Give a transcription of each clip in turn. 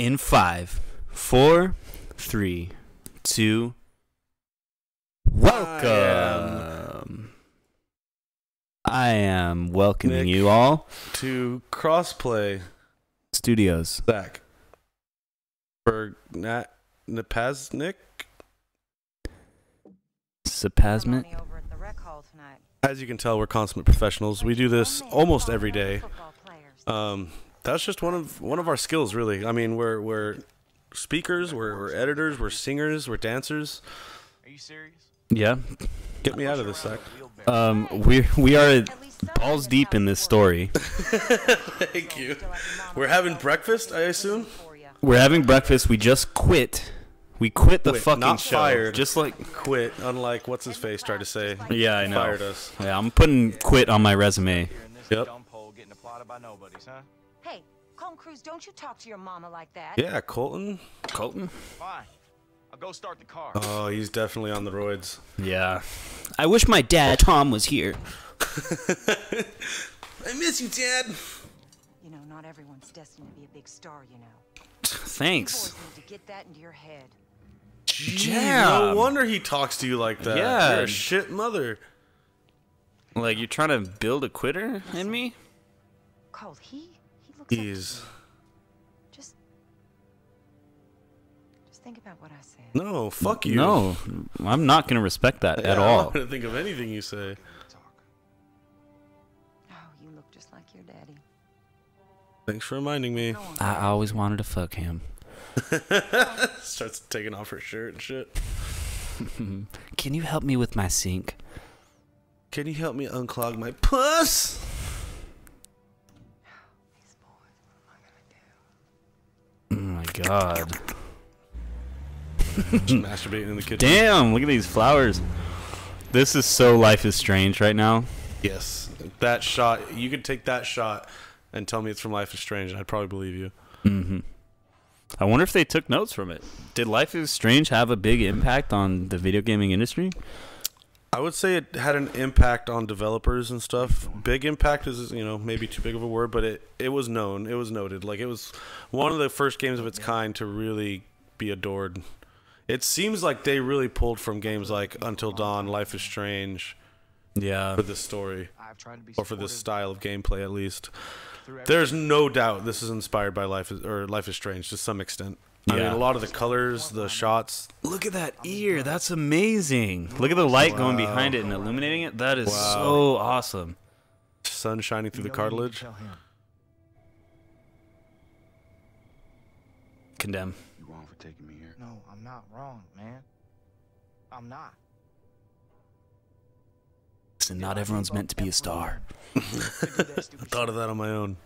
In five, four, three, two. Welcome. I am welcoming Nick. you all. to crossplay Studios. Zach for Nat Napaznik. Sapasment. Ceremony over at the rec hall tonight. As you can tell, we're consummate professionals. We do this almost every day. Um, that's just one of one of our skills, really. I mean, we're we're speakers, we're, we're editors, we're singers, we're dancers. Are you serious? Yeah. Get me out of this, Zach. Um, we we are At least some balls deep in this story. Thank you. Still have your mama We're having breakfast, I assume. We're having breakfast. We just quit. We quit the Quit, fucking not show. fired. Just like Quit, unlike what's his face tried to say. yeah, I know. Fired us. Yeah, I'm putting quit on my resume. Here in this Yep. Dump hole getting applauded by nobodies, huh? Hey, Colton Cruz, don't you talk to your mama like that. Yeah, Colton. Colton. Fine. I'll go start the car. Oh, he's definitely on the roids. Yeah. I wish my dad Tom was here. I miss you, Dad. You know, not everyone's destined to be a big star, you know. Thanks. You boys need to get that into your head. Jeez, Damn. No wonder he talks to you like that. Yeah. You're a shit mother. Like you're trying to build a quitter in me? Called he he looks up to He's you. Just just think about what I said. no, fuck you. No, I'm not gonna respect that Yeah, at all. I'm not gonna think of anything you say. Oh, you look just like your daddy. Thanks for reminding me. I always wanted to fuck him. Starts taking off her shirt and shit. Can you help me with my sink? Can you help me unclog my puss? God. Just masturbating in the kitchen. Damn, look at these flowers. This is so Life is Strange right now. Yes, that shot. You could take that shot and tell me it's from Life is Strange, and I'd probably believe you. Mm-hmm. I wonder if they took notes from it. Did Life is Strange have a big impact on the video gaming industry? I would say it had an impact on developers and stuff. Big impact is, you know, maybe too big of a word, but it, it was known. It was noted. Like, it was one of the first games of its kind to really be adored. It seems like they really pulled from games like Until Dawn, Life is Strange Yeah. for this story, I've tried to be or for this style of gameplay at least. There's no doubt this is inspired by Life is, or Life is Strange to some extent. I mean, Yeah. a lot of the colors, the shots. Look at that ear. That's amazing. Look at the light going behind it and illuminating it. That is Wow. so awesome. Sun shining through the You know you need cartilage. to tell. Condemn. You wrong for taking me here. No, I'm not wrong, man. I'm not. Listen, not everyone's meant to be a star. To do that stupid Thought of that on my own.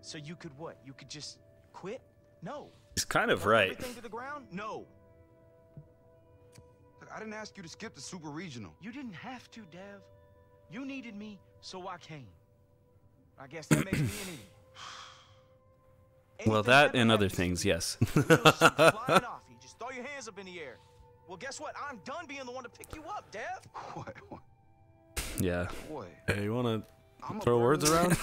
So you could what? You could just quit? No. He's kind of right. To the ground? No. Look, I didn't ask you to skip the super regional. You didn't have to, Dev. You needed me, so I came. I guess that makes me an idiot. Well, that and other things, yes. you'll flying off. You just throw your hands up in the air. Well, guess what? I'm done being the one to pick you up, Dev. What? What? Yeah. What? Hey, you want I'm to a throw words around?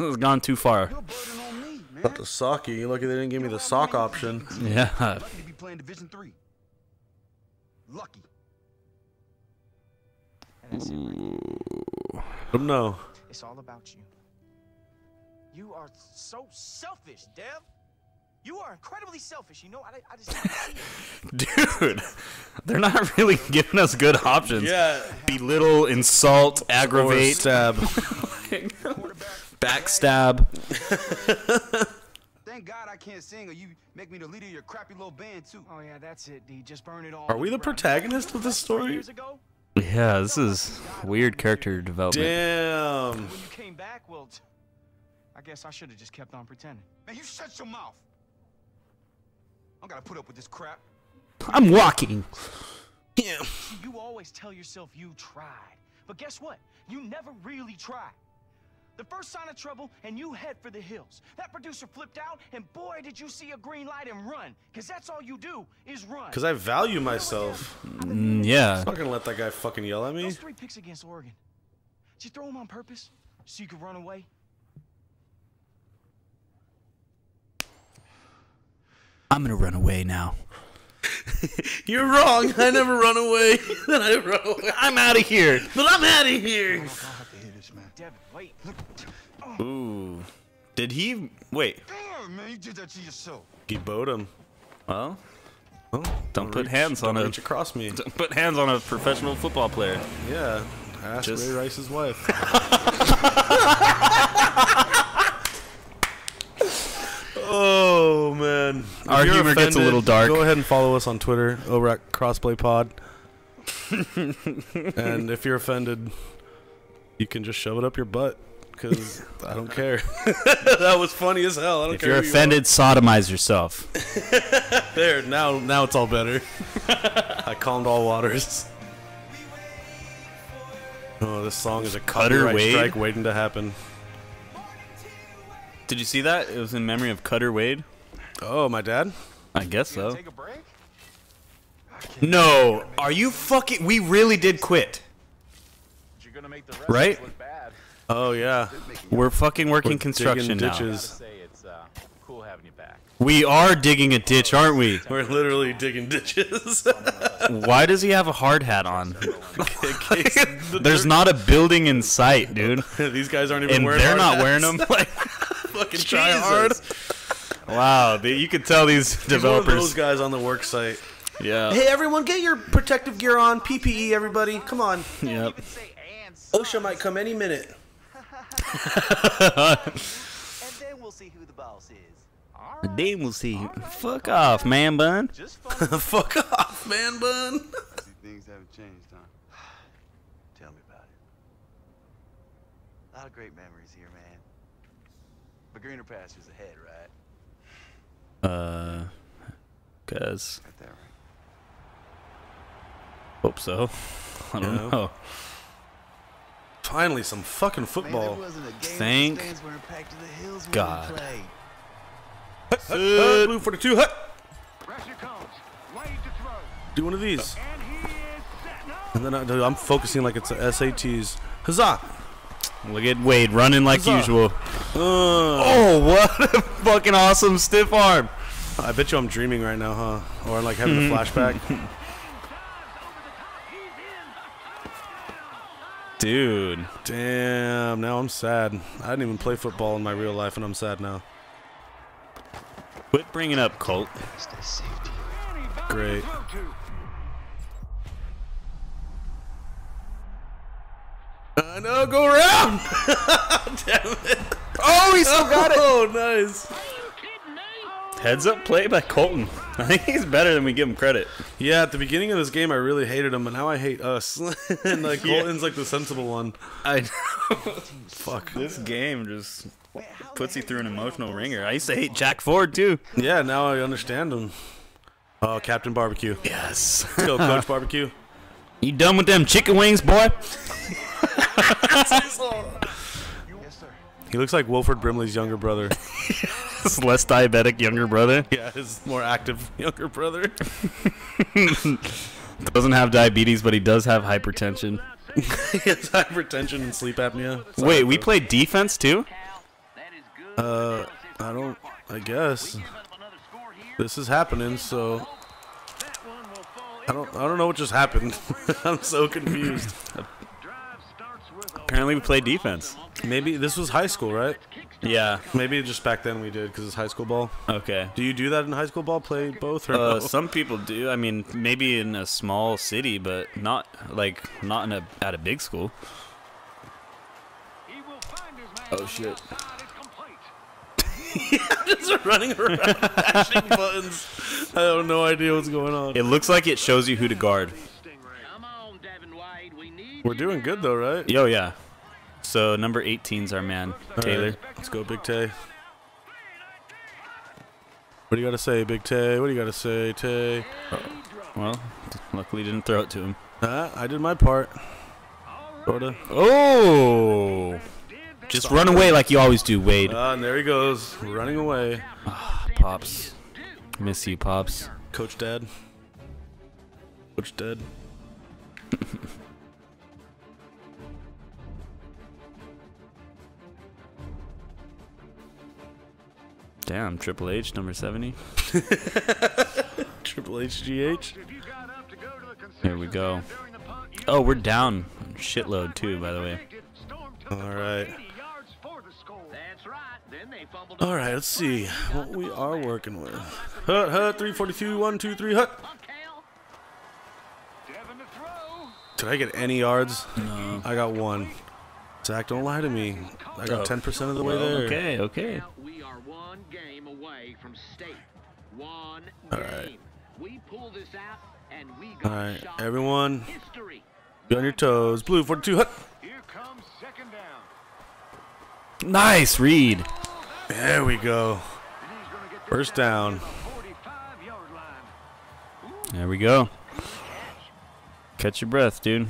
it's gone too far. You're a burden on me, man. About the socky. You lucky they didn't give me the sock option. Yeah. Lucky to be playing Division Three. Lucky. And that's it. right there. Let 'em know. It's all about you. You are so selfish, Dev. You are incredibly selfish. You know, I, I just can't see it. Dude, they're not really giving us good options. Yeah. Belittle, insult, aggravate, stab. Quarterback. backstab. Thank God I can't sing, or you make me the leader of your crappy little band too. Oh yeah, that's it, D. Just burn it all. Are we the ground. protagonist of this story? Yeah, this is weird character development. Damn. when you came back, well, t- I guess I should have just kept on pretending. Man, you shut your mouth. I gotta put up with this crap. I'm walking. Yeah. You always tell yourself you tried, but guess what? You never really tried. The first sign of trouble, and you head for the hills. That producer flipped out, and boy, did you see a green light and run. Because that's all you do, is run. Because I value myself. Mm, yeah. I'm not gonna let that guy fucking yell at me. Those three picks against Oregon. Did you throw them on purpose? So you could run away? I'm gonna run away now. You're wrong. I never run away. then I run away. I'm out of here. But I'm out of here. Oh, Devin, wait. Ooh. Did he wait? Damn, man, you did that to yourself. He bowed him. Well, Oh, Don't put reach- hands on don't a- reach across me. don't put hands on a professional football player. Yeah. Ask Just- Ray Rice's wife. Oh man, If Our humor gets a little dark. Go ahead and follow us on Twitter over at Crossplay Pod. and if you're offended, you can just shove it up your butt because I don't care. that was funny as hell. I don't care. If care you're who you offended, sodomize yourself. there now, now it's all better. I calmed all waters. Oh, this song is a Cutter Wade? strike waiting to happen. Did you see that? It was in memory of Cutter Wade. Oh, my dad. I guess so. Take a break? No, are you fucking? We really did quit, You're gonna make the rest right? look bad. Oh yeah. We're fucking working We're construction now. ditches. Say it's uh, cool having you back. We are digging a ditch, aren't we? We're literally digging ditches. Why does he have a hard hat on? There's not a building in sight, dude. These guys aren't even And wearing. they're hard not wearing them. Like, Fucking try hard. wow, they, you can tell these He's one of those guys on the work site. Yeah. Hey everyone, get your protective gear on. PPE, everybody. Come on. Yep. OSHA might come any minute. And then we'll see who the boss is. Then we'll see. Fuck off, man bun. Just. Fuck off, man bun. Things haven't changed, huh? Tell me about it. A lot of great memories here, man. But greener pastures ahead, right? Uh, cause Got that right. hope so. I don't Yeah. know. Finally, some fucking football. there wasn't a game Thank the stands weren't packed to the hills when God. we. Hut, hut, blue 42. Hut. Pressure comes. Wade to throw. Do one of these. And he is set. No. And then I, I'm focusing like it's a SATs. Huzzah! Look at Wade running like Huzzah. usual. Uh, Oh, what a fucking awesome stiff arm. I bet you I'm dreaming right now, huh? Or like having a flashback. Dude. Damn, now I'm sad. I didn't even play football in my real life, and I'm sad now. Quit bringing up Colt. Great. I know, go around! Damn it. Oh, he still got it. Oh, nice. Heads up play by Colton. I think he's better than we give him credit. Yeah, at the beginning of this game, I really hated him, but now I hate us. and like Yeah. Colton's like the sensible one. I know. Fuck. this game just puts you through an emotional ringer. I used to hate Jack Ford too. Yeah, now I understand him. Oh, Captain Barbecue. Yes. Let's go, Coach Barbecue. You done with them chicken wings, boy? He looks like Wilford Brimley's younger brother. His less diabetic younger brother yeah, his more active younger brother. doesn't have diabetes, but he does have hypertension. he has hypertension and sleep apnea. Wait, we played defense too? Uh, I don't. I guess this is happening. So I don't. I don't know what just happened. I'm so confused. Apparently, we played defense. Maybe this was high school, right? Yeah. Maybe just back then we did because it's high school ball. Okay. Do you do that in high school ball? Play both or Uh, no? some people do. I mean, maybe in a small city, but not like not in a at a big school. Oh shit! I'm just running around mashing buttons. I have no idea what's going on. It looks like it shows you who to guard. We're doing good though, right? Yo, yeah. So number 18's our man Taylor. Alright, let's go, Big Tay. What do you got to say, Big Tay? What do you got to say, Tay? Well, luckily didn't throw it to him. Ah, I did my part. Sorta. Oh! Just run away like you always do, Wade. Ah, and there he goes, running away. Pops, miss you, pops. Coach Dad. Coach Dead. Damn, Triple H, number 70. Triple HGH. Here we go. Oh, we're down shitload too, by the way. All right. All right, let's see what we are working with. Hut, hut, 342, 1, 2, 3, hut. Did I get any yards? No. I got one. Zach, don't lie to me. I got Oh. 10% of the way there. okay, okay. We are one game away from state. One All game. right. We pull this out and we All got right, shot everyone, history. be on your toes. Blue 42, hut. Nice read. There we go. First down. There we go. Catch your breath, dude.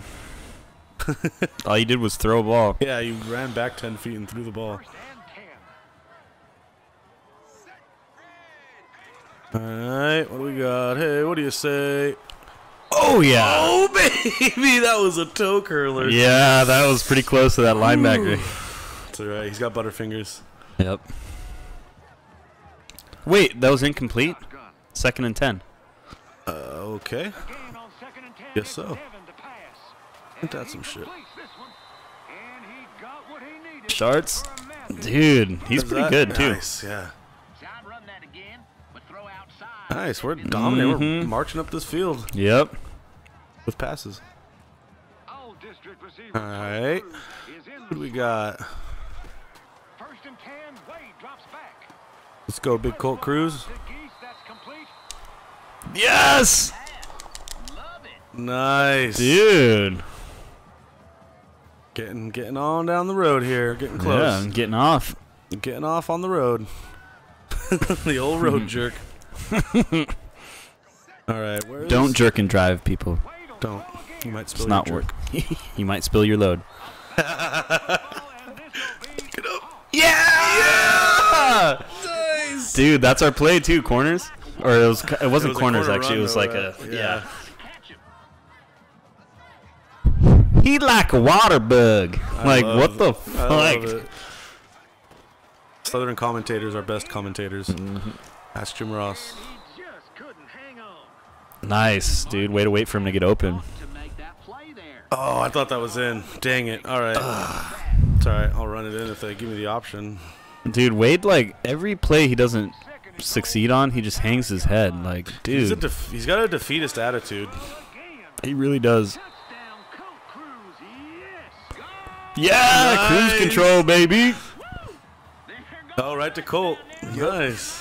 All you did was throw a ball. Yeah, you ran back 10 feet and threw the ball. All right, what do we got? Hey, what do you say? Oh yeah. Oh, baby, that was a toe curler. Yeah, that was pretty close to that linebacker. That's all right. He's got butterfingers. Yep. Wait, that was incomplete. Second and ten. Uh, okay. Guess so. Ain't that some shit? Sharts, dude, he's pretty good too. Nice, yeah. Nice. We're dominating. We're Mhm. marching up this field Yep. with passes. All district reserve. All right. What do we got? Let's go, Big Colt Cruz. Yes, Nice. dude. Getting getting on down the road here. Getting Yeah, close. I'm getting off. Getting off on the road. the old road jerk. All right. Where is- Don't jerk and drive, people. Don't. You might spill It's not work. you might spill your load. Get up. Yeah! Nice. Dude, that's our play too. Corners, or it was. It wasn't was corners corner actually. it was like a Yeah. yeah. He like a water bug. I like love what the it. I love fuck? it. Southern commentators are best commentators. Mm-hmm. Ask Jim Ross. Nice, dude. Way to wait for him to get open. To make that play there. Oh, I thought that was in. Dang it. All right. It's all right. I'll run it in if they give me the option. Dude, Wade like every play he doesn't succeed on, he just hangs his head. Like, He's, a dude, def- he's got a defeatist attitude. he really does. Touchdown, Colt Cruz. Yes. Yeah, cruise control, baby. There. Oh, right to Colt. Nice.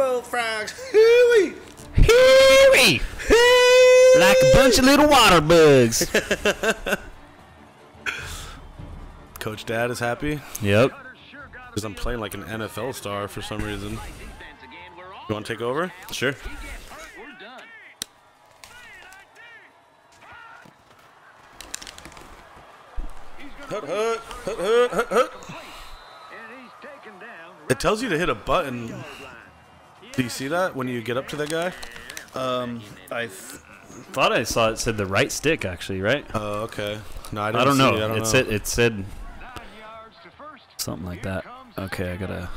Go, bullfrogs. Hee Like a bunch of little water bugs. Coach Dad is happy yep. because I'm playing like an NFL star for some reason. Defense again. We're on. You want to take over? Sure. Hut, hut, hut, hut, hut, hut. It tells you to hit a button. Do you see that when you get up to that guy? Um, I th- thought I saw it said the right stick actually, right? Oh, okay. No, I, didn't I don't see know. it. I don't it know. said it said something like that. Okay, I gotta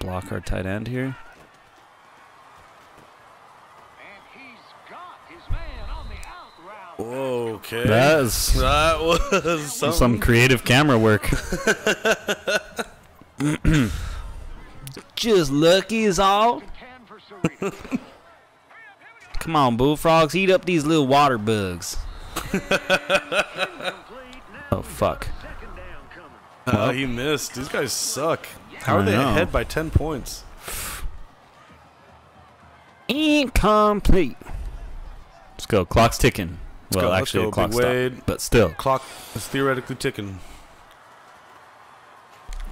block our tight end here. Whoa, okay. That's that was some, something. creative camera work. Just lucky is all. Come on, bullfrogs, eat up these little water bugs. oh fuck. Uh, he missed. These guys suck. How are I they know. ahead by 10 points? Incomplete. Let's go. Clock's ticking. well, go, let's actually, go, the clock Big Wade. stopped, but still. Clock is theoretically ticking.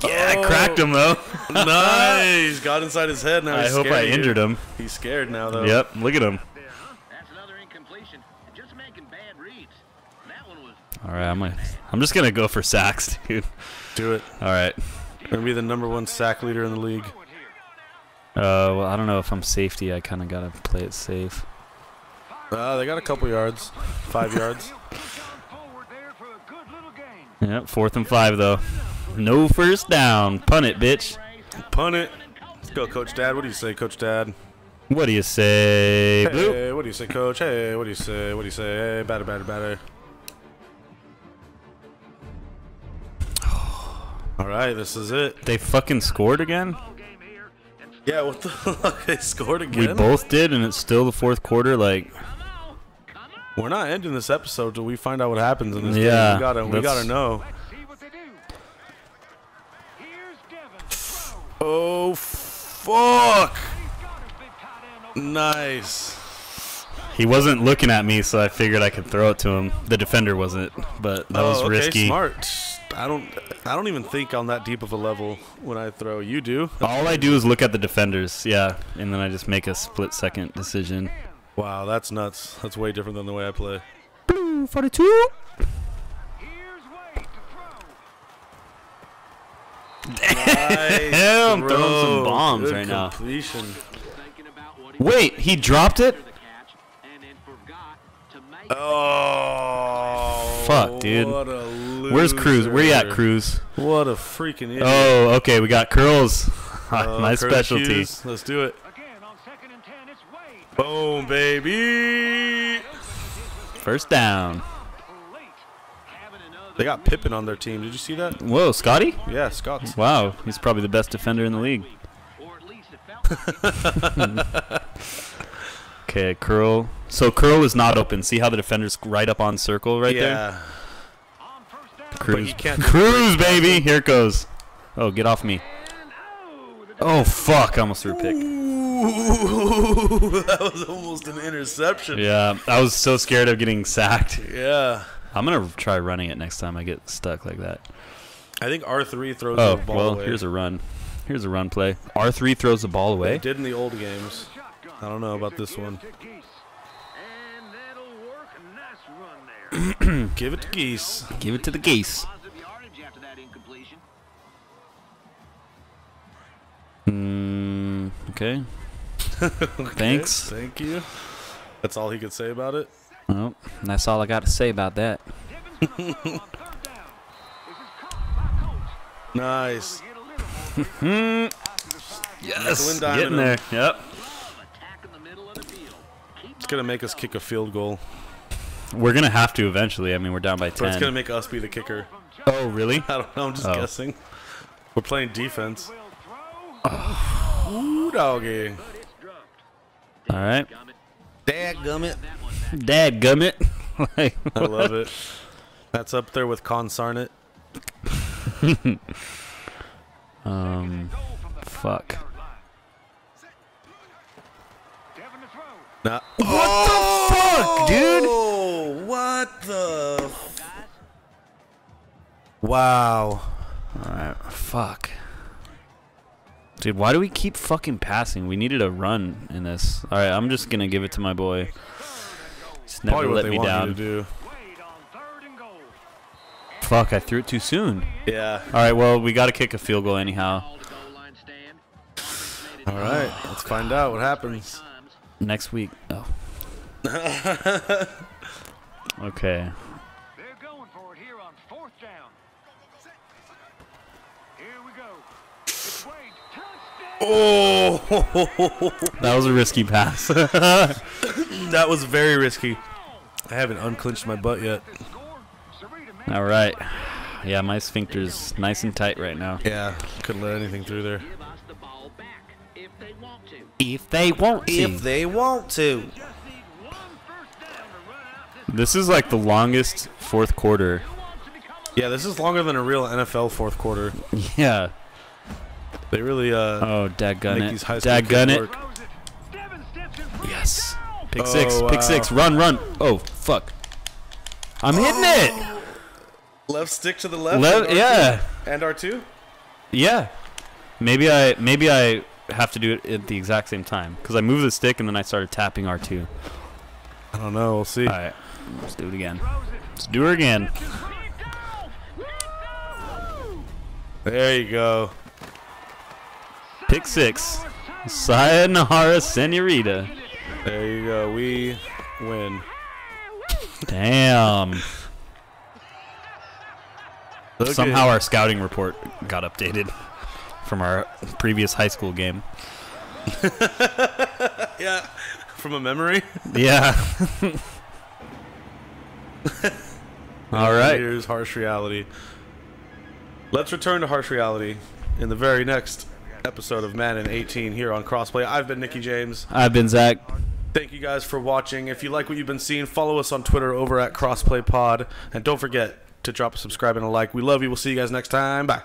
Yeah, I cracked him though. nice. Got inside his head. Now I he's hope I scared of you. injured him. He's scared now, though. Yep, look at him. That's another incompletion. Just making bad reads. That one was. All right, I'm gonna, I'm just gonna go for sacks, dude. Do it. All right. Gonna be the number one sack leader in the league. Uh, well, I don't know if I'm safety. I kind of gotta play it safe. Uh, they got a couple yards. Five yards. Yep, fourth and five though. No first down. Punt it, bitch. Punt it. Let's go, Coach Dad. What do you say, Coach Dad? What do you say, Blue? Hey, what do you say, Coach? Hey, what do you say? What do you say? Hey, batter, batter, batter. All right, this is it. They fucking scored again? Yeah, what the fuck? They scored again. We both did, and it's still the fourth quarter. Like, We're not ending this episode till we find out what happens in this Yeah, game. We gotta, we gotta know. See what they do. Here's Devin. Throw. Oh, fuck! He's got his big tight end over. Nice. he wasn't looking at me, so I figured I could throw it to him. The defender wasn't, but that was oh, okay, risky. Smart. I don't, I don't even think on that deep of a level when I throw. You do. All I do is look at the defenders, yeah, and then I just make a split second decision. Wow, that's nuts. That's way different than the way I play. Blue 42. Nice Damn, throwing some bombs Good right now. completion. Thinking about what he Wait, he dropped it? the catch and then forgot to make Oh, Fuck, dude. What a Where's Cruz? Where you at. Cruz? What a freaking idiot. Oh, okay, we got curls. Oh, My Curtis specialty. Hughes. Let's do it. Again on second and ten. It's Wade. Boom, baby. First down. Late. having another They got Pippen on their team. Did you see that? Whoa, Scotty? Yeah, Scott's. Wow, he's probably the best defender in the league. or at least it felt like Okay, curl. So curl is not open. See how the defender's right up on circle right there? yeah. On first down. Cruz. he can't- Cruz, baby. Here it goes. Oh, get off me. Oh, fuck. I almost threw a pick. Ooh, that was almost an interception. Yeah, I was so scared of getting sacked. Yeah. I'm going to try running it next time I get stuck like that. I think R3 throws Oh, the ball well, away. here's a run. Here's a run play. R3 throws the ball They away. did in the old games. I don't know about this one. To Geese. and that'll work. A nice run there. Give it to Geese. Give it to the geese. Positive yardage after that incompletion. Mm, okay. Thanks. Thank you. That's all he could say about it. Well, that's all I got to say about that. Devin Stroud on third down. This is caught by Coates. Nice. Get a little more after the five Yes, getting diming there. 'em. Yep. Attack in the middle of the field. Keep It's gonna make us kick a field goal, We're gonna have to eventually. I mean, we're down by 10. but it's gonna make us be the kicker. Oh, really? I don't know. I'm just Oh. guessing. We're playing defense. will throw. Ooh, doggy. All right. Dadgummit. Dad gummit. like, I love it. That's up there with Consarnet. um, fuck. Devin to throw. Nah. What the fuck, dude? Oh, what the? Wow. All right. Fuck. Dude, why do we keep fucking passing? We needed a run in this. All right, I'm just gonna give it to my boy. Just never Probably let me down. Fuck, I threw it too soon. Yeah. All right, well, we got to kick a field goal anyhow. All to goal line stand. All right. Let's find out what happens. Next week. Oh. okay. They're going for it here on fourth down. Here we go. It's Wade. Oh, That was a risky pass. that was very risky. I haven't unclinched my butt yet. Score. Sarita made All right. Yeah, my sphincter's nice and tight right now. Yeah, couldn't let anything through there. Give us the ball back if they want to. If they want to. they want to. just need one first down to run out this. This is like the longest fourth quarter. Who wants to become a Yeah, this is longer than a real NFL fourth quarter. Yeah. They really uh Oh, dadgun make it. these high school Dadgun kids it. work. throws it? Devin steps. Yes. Goal. Pick Oh, six. wow. Pick six. Run, run. Oh, fuck. I'm hitting it. Left stick to the left. Le- and yeah. And R2? Yeah. Maybe I maybe I have to do it at the exact same time because I moved the stick and then I started tapping R2. I don't know. We'll see. All right. Let's do it again. Let's do it again. Lead goal. Lead goal. There you go. Pick six. Sayonara, senorita. There you go. We win. Damn. Okay. Somehow our scouting report got updated from our previous high school game. Yeah, from a memory. Yeah. All right. Here's harsh reality. Let's return to harsh reality in the very next episode of Madden 18 here on Crossplay. I've been Nicky James. I've been Zach. Thank you guys for watching. If you like what you've been seeing, follow us on Twitter over at Crossplay Pod, and don't forget to drop a subscribe and a like. We love you. We'll see you guys next time. Bye.